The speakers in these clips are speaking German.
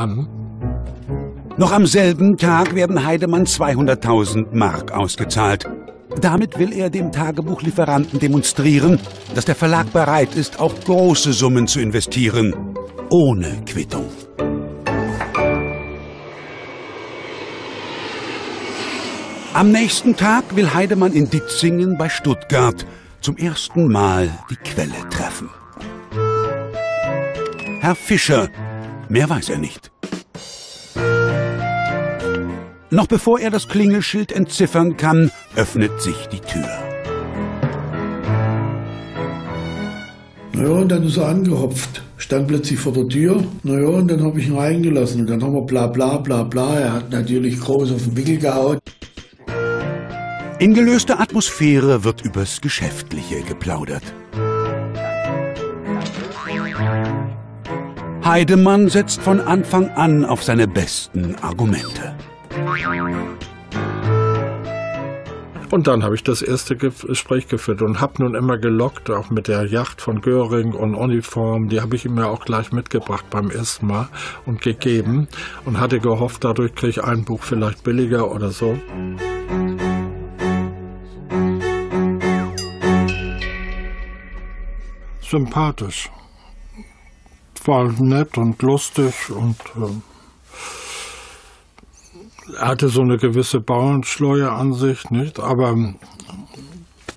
an. Noch am selben Tag werden Heidemann 200.000 Mark ausgezahlt. Damit will er dem Tagebuchlieferanten demonstrieren, dass der Verlag bereit ist, auch große Summen zu investieren, ohne Quittung. Am nächsten Tag will Heidemann in Ditzingen bei Stuttgart zum ersten Mal die Quelle treffen. Herr Fischer, mehr weiß er nicht. Noch bevor er das Klingelschild entziffern kann, öffnet sich die Tür. Naja, und dann ist er angehopft, stand plötzlich vor der Tür. Naja, und dann habe ich ihn reingelassen. Und dann haben wir bla bla bla bla. Er hat natürlich groß auf den Wickel gehauen. In gelöster Atmosphäre wird übers Geschäftliche geplaudert. Heidemann setzt von Anfang an auf seine besten Argumente. Und dann habe ich das erste Gespräch geführt und habe nun immer gelockt, auch mit der Yacht von Göring und Uniform. Die habe ich ihm ja auch gleich mitgebracht beim ersten Mal und gegeben und hatte gehofft, dadurch kriege ich ein Buch vielleicht billiger oder so. sympathisch. War nett und lustig und äh, hatte so eine gewisse Bauernschleue an sich, nicht? Aber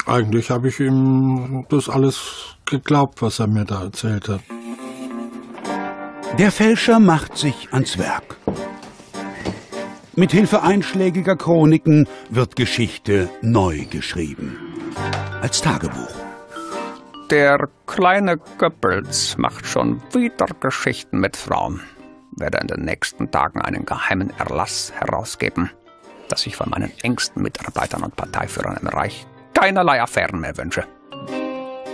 eigentlich habe ich ihm das alles geglaubt, was er mir da erzählt hat. Der Fälscher macht sich ans Werk. Mit Hilfe einschlägiger Chroniken wird Geschichte neu geschrieben. Als Tagebuch. Der kleine Goebbels macht schon wieder Geschichten mit Frauen. Werde in den nächsten Tagen einen geheimen Erlass herausgeben, dass ich von meinen engsten Mitarbeitern und Parteiführern im Reich keinerlei Affären mehr wünsche.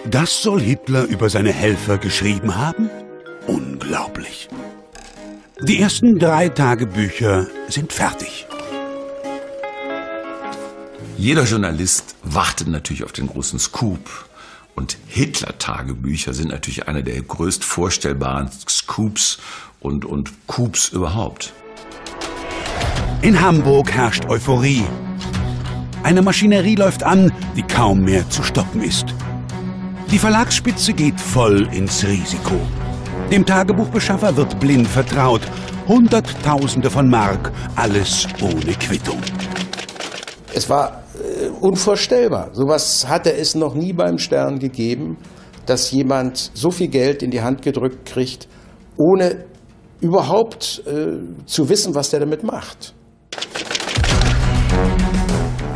Das soll Hitler über seine Helfer geschrieben haben? Unglaublich. Die ersten drei Tagebücher sind fertig. Jeder Journalist wartet natürlich auf den großen Scoop. Und Hitler-Tagebücher sind natürlich einer der größt vorstellbaren Scoops und, und Coups überhaupt. In Hamburg herrscht Euphorie. Eine Maschinerie läuft an, die kaum mehr zu stoppen ist. Die Verlagsspitze geht voll ins Risiko. Dem Tagebuchbeschaffer wird blind vertraut. Hunderttausende von Mark, alles ohne Quittung. Es war unvorstellbar. Sowas hatte es noch nie beim Stern gegeben, dass jemand so viel Geld in die Hand gedrückt kriegt, ohne überhaupt äh, zu wissen, was der damit macht.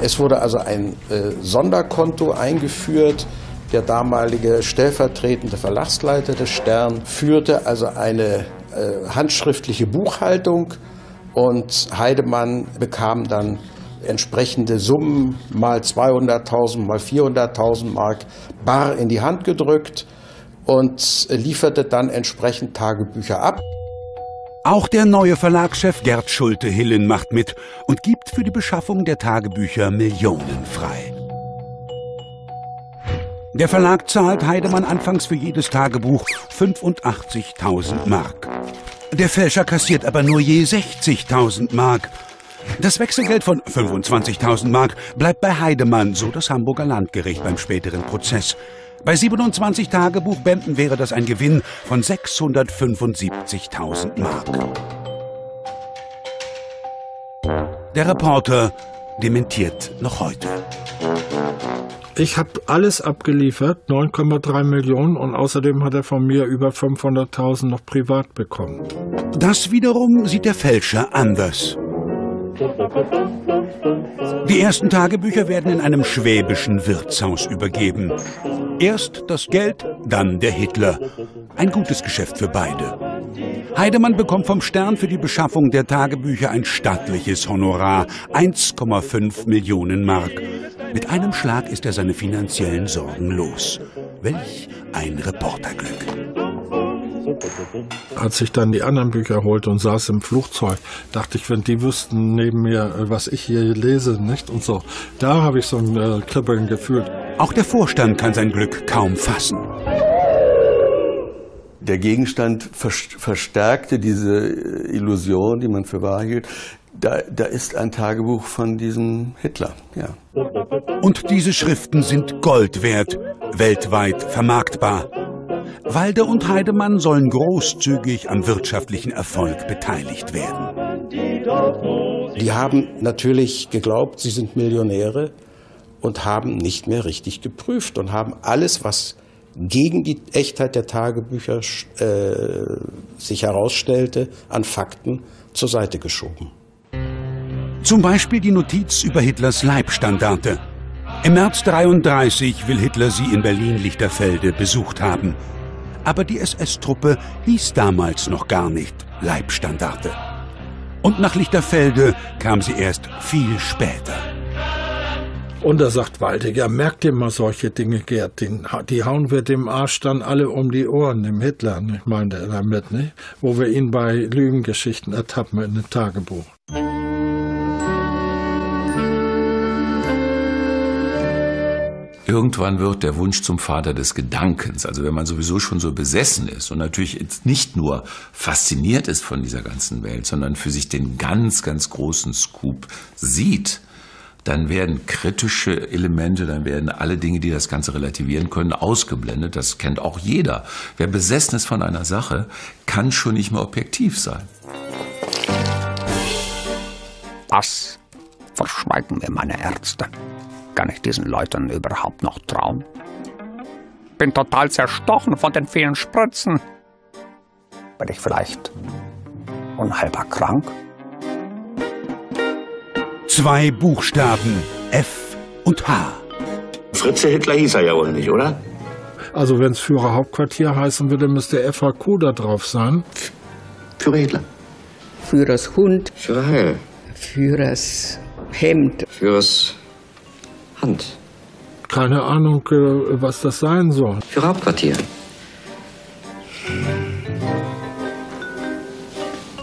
Es wurde also ein äh, Sonderkonto eingeführt. Der damalige stellvertretende Verlagsleiter des Stern führte also eine äh, handschriftliche Buchhaltung und Heidemann bekam dann entsprechende Summen mal 200.000, mal 400.000 Mark bar in die Hand gedrückt und lieferte dann entsprechend Tagebücher ab. Auch der neue Verlagschef Gerd Schulte-Hillen macht mit und gibt für die Beschaffung der Tagebücher Millionen frei. Der Verlag zahlt Heidemann anfangs für jedes Tagebuch 85.000 Mark. Der Fälscher kassiert aber nur je 60.000 Mark das Wechselgeld von 25.000 Mark bleibt bei Heidemann, so das Hamburger Landgericht beim späteren Prozess. Bei 27 Tagebuchbänden wäre das ein Gewinn von 675.000 Mark. Der Reporter dementiert noch heute. Ich habe alles abgeliefert, 9,3 Millionen und außerdem hat er von mir über 500.000 noch privat bekommen. Das wiederum sieht der Fälscher anders. Die ersten Tagebücher werden in einem schwäbischen Wirtshaus übergeben. Erst das Geld, dann der Hitler. Ein gutes Geschäft für beide. Heidemann bekommt vom Stern für die Beschaffung der Tagebücher ein stattliches Honorar, 1,5 Millionen Mark. Mit einem Schlag ist er seine finanziellen Sorgen los. Welch ein Reporterglück. Als ich dann die anderen Bücher holte und saß im Flugzeug, dachte ich, wenn die wüssten neben mir, äh, was ich hier lese, nicht? Und so. Da habe ich so ein äh, Kribbeln gefühlt. Auch der Vorstand kann sein Glück kaum fassen. der Gegenstand verstärkte diese Illusion, die man für wahr hielt. Da, da ist ein Tagebuch von diesem Hitler, ja. Und diese Schriften sind Gold wert, weltweit vermarktbar. Walde und Heidemann sollen großzügig am wirtschaftlichen Erfolg beteiligt werden. Die haben natürlich geglaubt, sie sind Millionäre und haben nicht mehr richtig geprüft und haben alles, was gegen die Echtheit der Tagebücher äh, sich herausstellte, an Fakten zur Seite geschoben. Zum Beispiel die Notiz über Hitlers Leibstandarte. Im März 33 will Hitler sie in Berlin-Lichterfelde besucht haben. Aber die SS-Truppe hieß damals noch gar nicht Leibstandarte. Und nach Lichterfelde kam sie erst viel später. Und da sagt Walde, ja, merkt ihr mal solche Dinge, Gerd, die, die hauen wir dem Arsch dann alle um die Ohren, dem Hitler, ich meine damit, ne? wo wir ihn bei Lügengeschichten ertappen in dem Tagebuch. Irgendwann wird der Wunsch zum Vater des Gedankens, also wenn man sowieso schon so besessen ist und natürlich jetzt nicht nur fasziniert ist von dieser ganzen Welt, sondern für sich den ganz, ganz großen Scoop sieht, dann werden kritische Elemente, dann werden alle Dinge, die das Ganze relativieren können, ausgeblendet. Das kennt auch jeder. Wer besessen ist von einer Sache, kann schon nicht mehr objektiv sein. Was verschweigen mir meine Ärzte? Kann ich diesen Leuten überhaupt noch trauen? Bin total zerstochen von den vielen Spritzen. Bin ich vielleicht unheilbar krank? Zwei Buchstaben F und H. Fritze Hitler hieß er ja wohl nicht, oder? Also wenn es Führerhauptquartier heißen würde, müsste FAQ da drauf sein. Führer Hitler. Führers Hund. Führer Heil. Führers Hemd. Führers Hand. Keine Ahnung, äh, was das sein soll. Führerhauptquartier.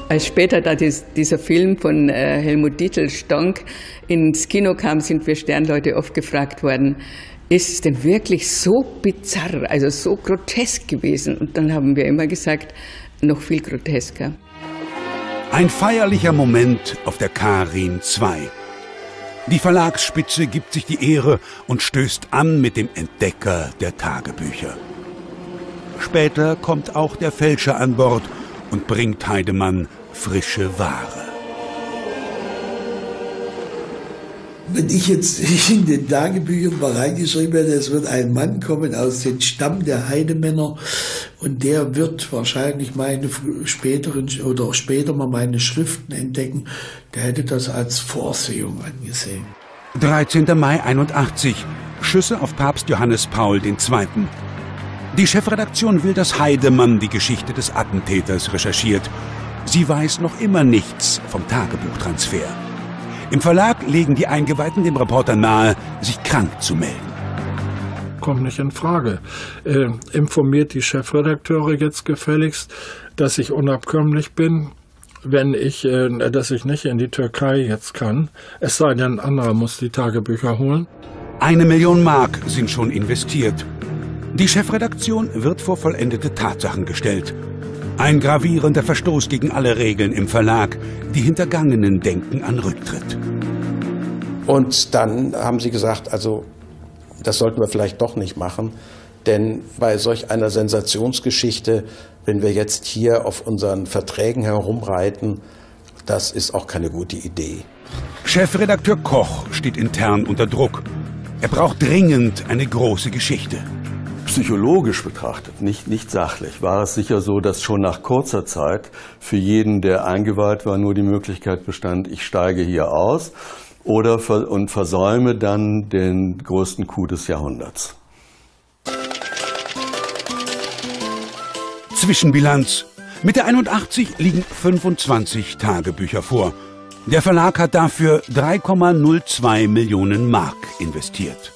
Als später da dies, dieser Film von äh, Helmut Dietl Stonk ins Kino kam, sind wir Sternleute oft gefragt worden, ist es denn wirklich so bizarr, also so grotesk gewesen? Und dann haben wir immer gesagt, noch viel grotesker. Ein feierlicher Moment auf der Karin 2. Die Verlagsspitze gibt sich die Ehre und stößt an mit dem Entdecker der Tagebücher. Später kommt auch der Fälscher an Bord und bringt Heidemann frische Ware. Wenn ich jetzt in den Tagebüchern mal reingeschrieben hätte, es wird ein Mann kommen aus dem Stamm der Heidemänner und der wird wahrscheinlich meine späteren oder später mal meine Schriften entdecken, der hätte das als Vorsehung angesehen. 13. Mai 81. Schüsse auf Papst Johannes Paul II. Die Chefredaktion will, dass Heidemann die Geschichte des Attentäters recherchiert Sie weiß noch immer nichts vom Tagebuchtransfer. Im Verlag legen die Eingeweihten dem Reporter nahe, sich krank zu melden. Kommt nicht in Frage. Äh, informiert die Chefredakteure jetzt gefälligst, dass ich unabkömmlich bin, wenn ich, äh, dass ich nicht in die Türkei jetzt kann. Es sei denn, ein anderer muss die Tagebücher holen. Eine Million Mark sind schon investiert. Die Chefredaktion wird vor vollendete Tatsachen gestellt ein gravierender Verstoß gegen alle Regeln im Verlag. Die Hintergangenen denken an Rücktritt. Und dann haben sie gesagt, also das sollten wir vielleicht doch nicht machen, denn bei solch einer Sensationsgeschichte, wenn wir jetzt hier auf unseren Verträgen herumreiten, das ist auch keine gute Idee. Chefredakteur Koch steht intern unter Druck. Er braucht dringend eine große Geschichte psychologisch betrachtet, nicht, nicht sachlich, war es sicher so, dass schon nach kurzer Zeit für jeden, der eingeweiht war, nur die Möglichkeit bestand, ich steige hier aus oder und versäume dann den größten Coup des Jahrhunderts. Zwischenbilanz. Mit der 81 liegen 25 Tagebücher vor. Der Verlag hat dafür 3,02 Millionen Mark investiert.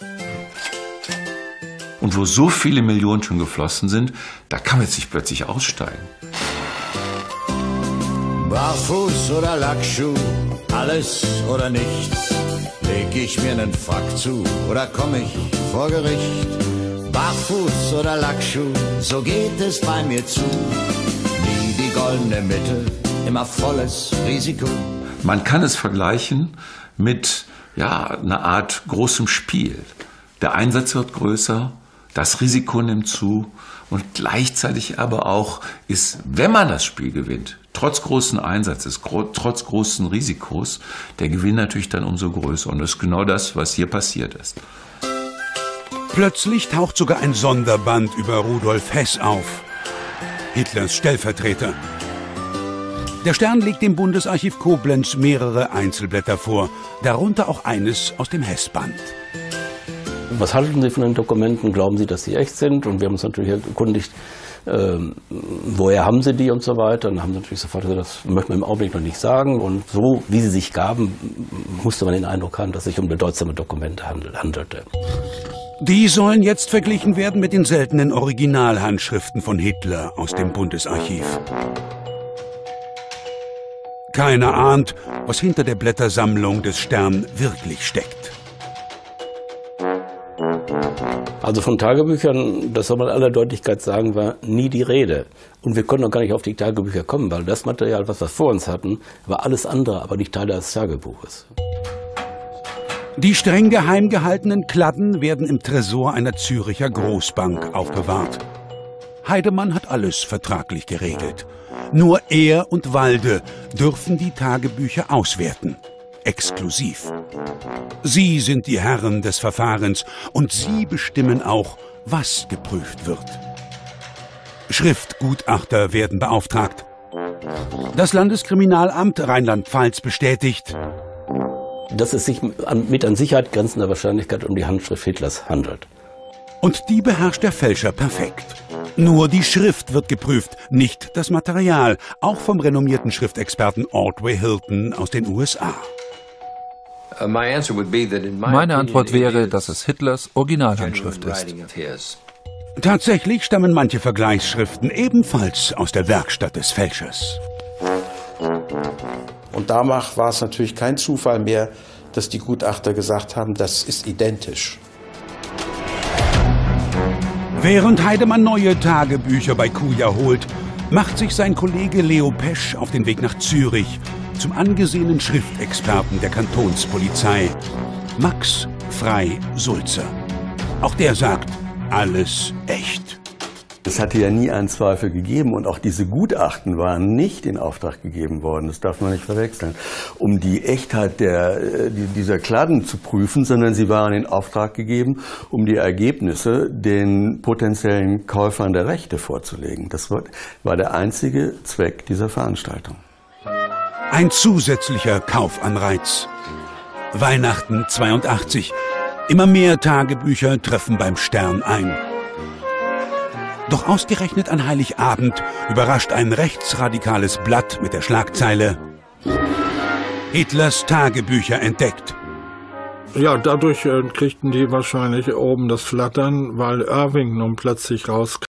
Und wo so viele Millionen schon geflossen sind, da kann man jetzt nicht plötzlich aussteigen. Barfuß oder Lackschuh, alles oder nichts. Leg ich mir nen Frack zu oder komm ich vor Gericht? Barfuß oder Lackschuh, so geht es bei mir zu. Nie die goldene Mitte, immer volles Risiko. Man kann es vergleichen mit ja, einer Art großem Spiel. Der Einsatz wird größer, das Risiko nimmt zu und gleichzeitig aber auch ist, wenn man das Spiel gewinnt, trotz großen Einsatzes, gro trotz großen Risikos, der Gewinn natürlich dann umso größer. Und das ist genau das, was hier passiert ist. Plötzlich taucht sogar ein Sonderband über Rudolf Hess auf. Hitlers Stellvertreter. Der Stern legt dem Bundesarchiv Koblenz mehrere Einzelblätter vor, darunter auch eines aus dem Hess-Band. Was halten Sie von den Dokumenten? Glauben Sie, dass sie echt sind? Und wir haben uns natürlich erkundigt, äh, woher haben Sie die und so weiter. Und haben sie natürlich sofort gesagt, das möchten wir im Augenblick noch nicht sagen. Und so, wie sie sich gaben, musste man den Eindruck haben, dass es sich um bedeutsame Dokumente handelte. Die sollen jetzt verglichen werden mit den seltenen Originalhandschriften von Hitler aus dem Bundesarchiv. Keiner ahnt, was hinter der Blättersammlung des Stern wirklich steckt. Also von Tagebüchern, das soll man aller Deutlichkeit sagen, war nie die Rede. Und wir konnten auch gar nicht auf die Tagebücher kommen, weil das Material, was wir vor uns hatten, war alles andere, aber nicht Teil des Tagebuches. Die streng geheim gehaltenen Kladden werden im Tresor einer Züricher Großbank aufbewahrt. Heidemann hat alles vertraglich geregelt. Nur er und Walde dürfen die Tagebücher auswerten. Exklusiv. Sie sind die Herren des Verfahrens und sie bestimmen auch, was geprüft wird. Schriftgutachter werden beauftragt. Das Landeskriminalamt Rheinland-Pfalz bestätigt, dass es sich mit an Sicherheit grenzender Wahrscheinlichkeit um die Handschrift Hitlers handelt. Und die beherrscht der Fälscher perfekt. Nur die Schrift wird geprüft, nicht das Material, auch vom renommierten Schriftexperten Ordway Hilton aus den USA. Uh, Meine Antwort wäre, dass es Hitlers Originalhandschrift ist. Tatsächlich stammen manche Vergleichsschriften ebenfalls aus der Werkstatt des Fälschers. Und danach war es natürlich kein Zufall mehr, dass die Gutachter gesagt haben, das ist identisch. Während Heidemann neue Tagebücher bei Kuja holt, macht sich sein Kollege Leo Pesch auf den Weg nach Zürich zum angesehenen Schriftexperten der Kantonspolizei, Max Frei Sulzer. Auch der sagt, alles echt. Es hatte ja nie einen Zweifel gegeben und auch diese Gutachten waren nicht in Auftrag gegeben worden. Das darf man nicht verwechseln, um die Echtheit der, äh, dieser Kladden zu prüfen, sondern sie waren in Auftrag gegeben, um die Ergebnisse den potenziellen Käufern der Rechte vorzulegen. Das war der einzige Zweck dieser Veranstaltung. Ein zusätzlicher Kaufanreiz. Weihnachten 82. Immer mehr Tagebücher treffen beim Stern ein. Doch ausgerechnet an Heiligabend überrascht ein rechtsradikales Blatt mit der Schlagzeile Hitlers Tagebücher entdeckt. Ja, dadurch äh, kriegten die wahrscheinlich oben das Flattern, weil Irving nun plötzlich rauskam